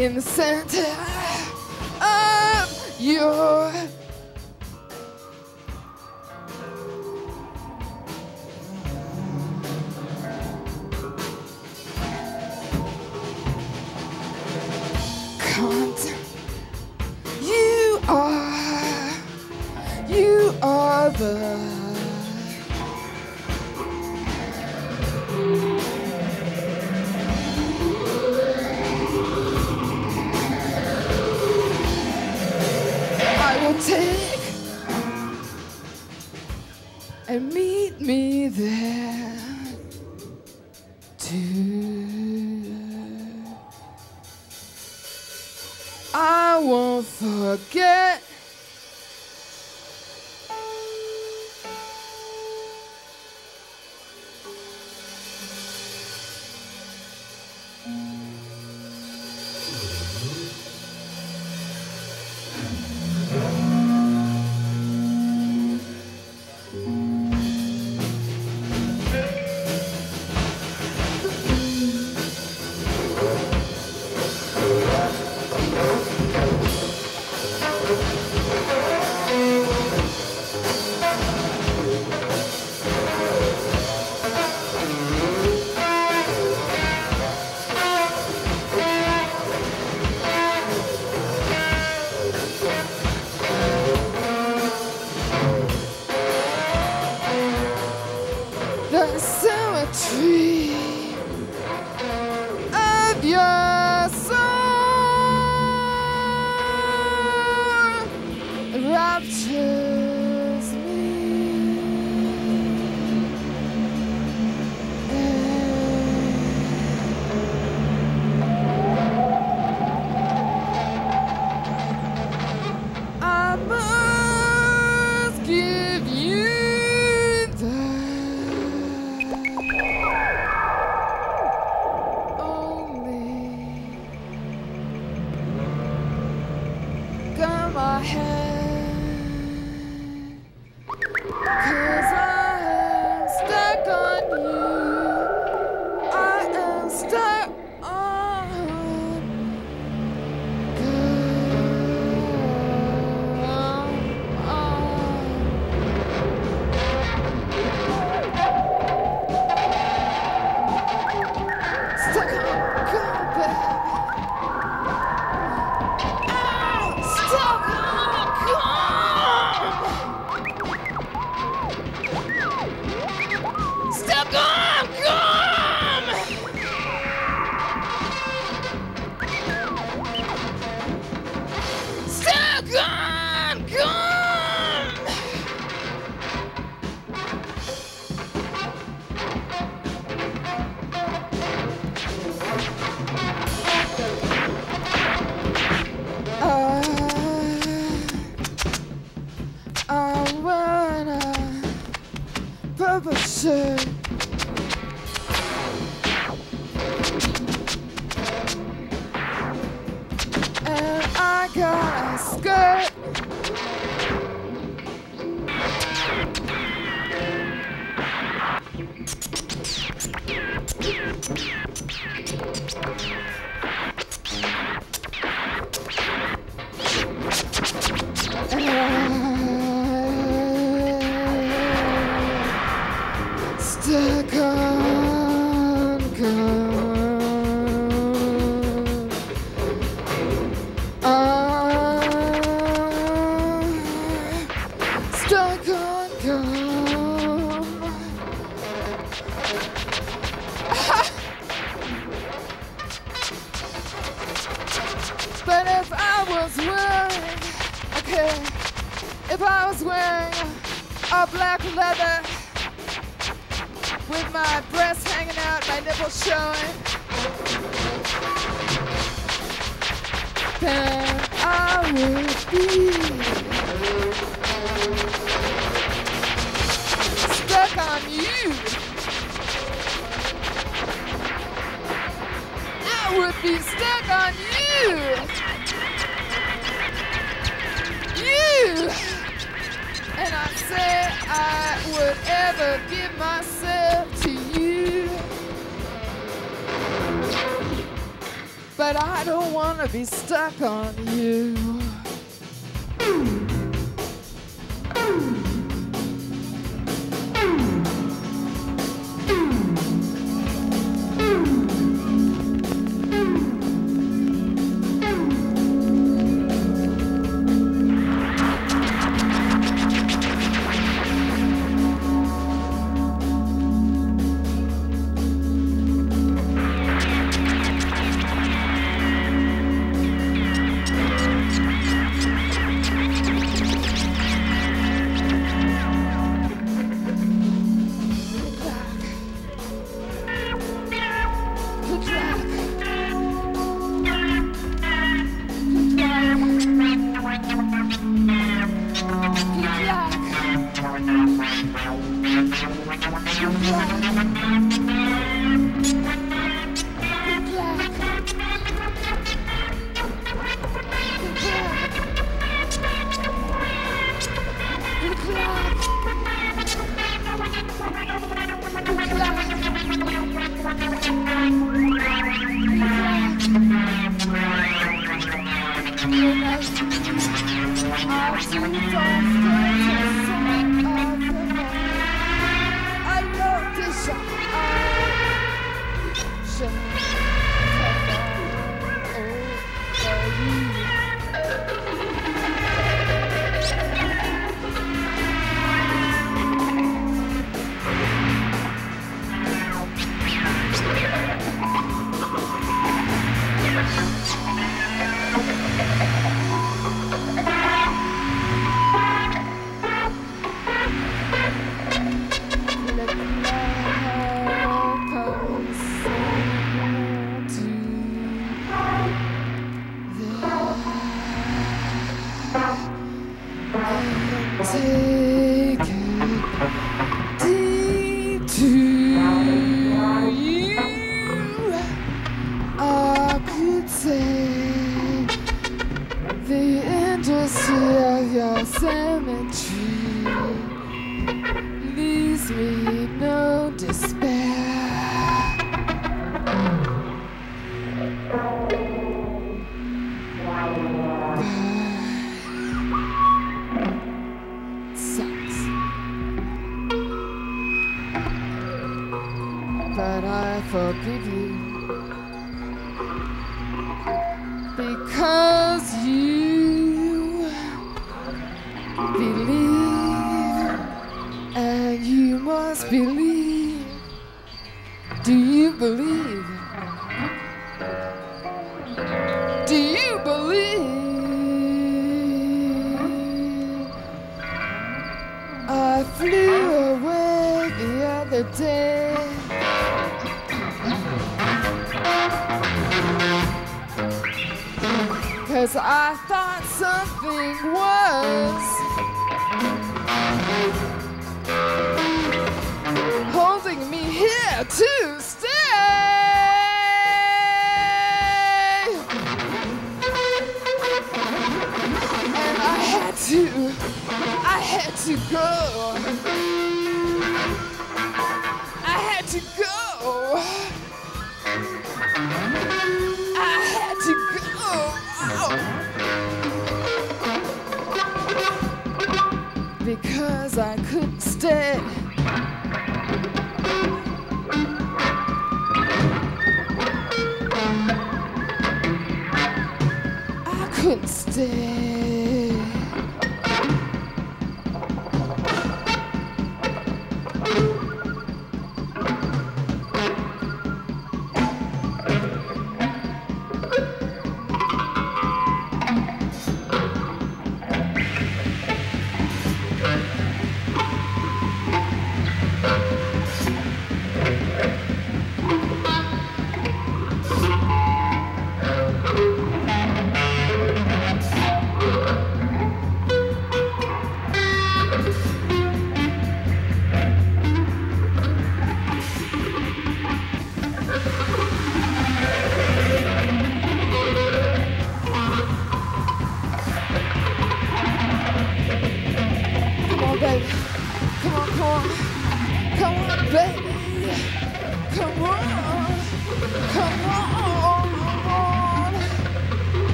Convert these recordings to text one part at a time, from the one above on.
in the center of your won't forget. on you! You! And I say I would ever give myself to you. But I don't want to be stuck on you. here to stay. And I had to, I had to go. I had to go. I had to go. Because I couldn't stay. 对。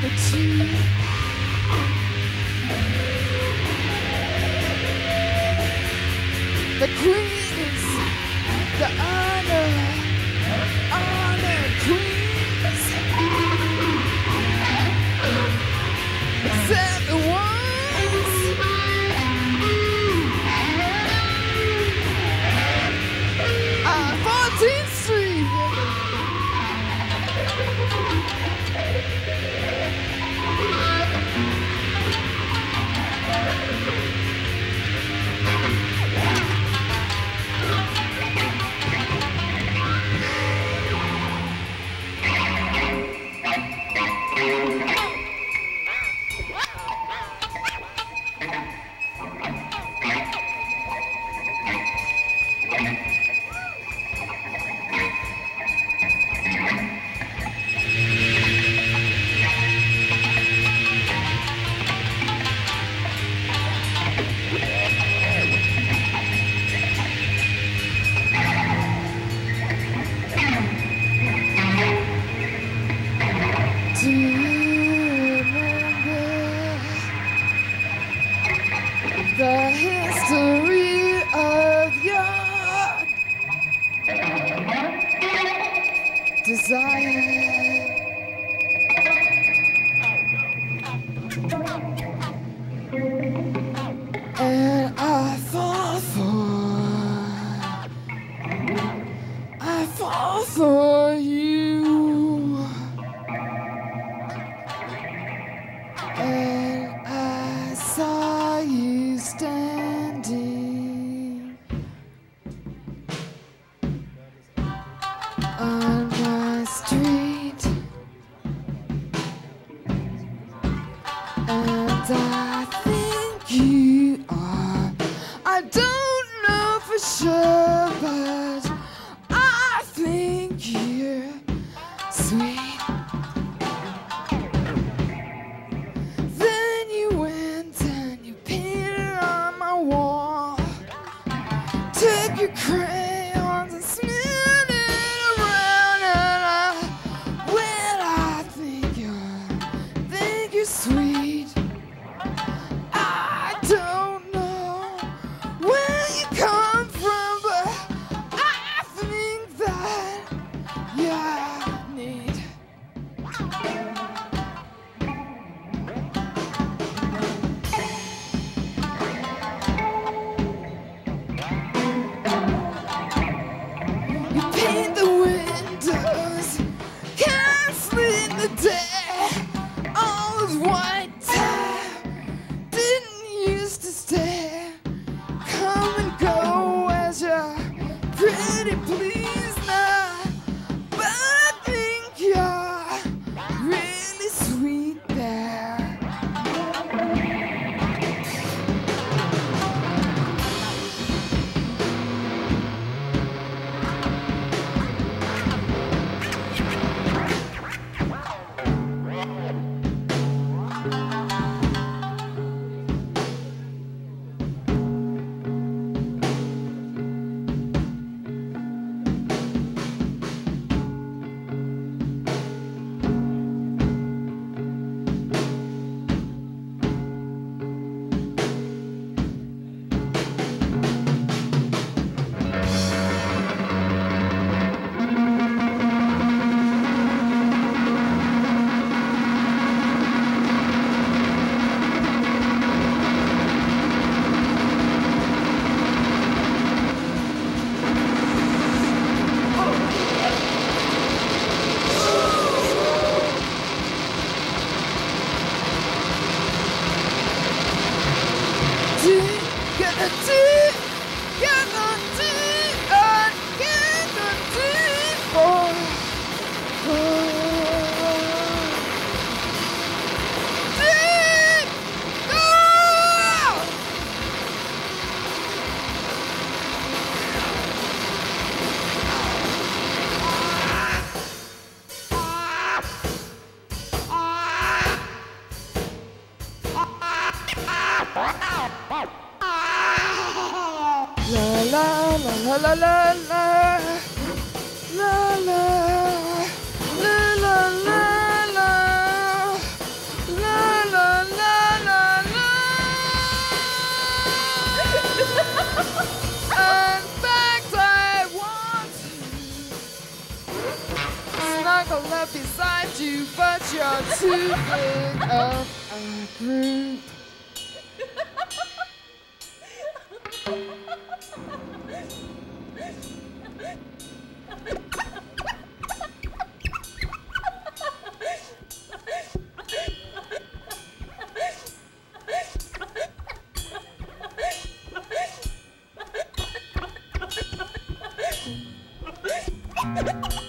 the tea. La la la. La la. Snuggle up beside you, but you're too big Ha ha ha!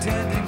dead